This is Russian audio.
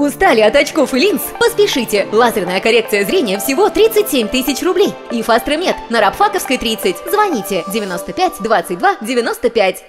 Устали от очков и линз? Поспешите! Лазерная коррекция зрения всего 37 тысяч рублей. И Фастромед на Рабфаковской 30. Звоните 95 22 95.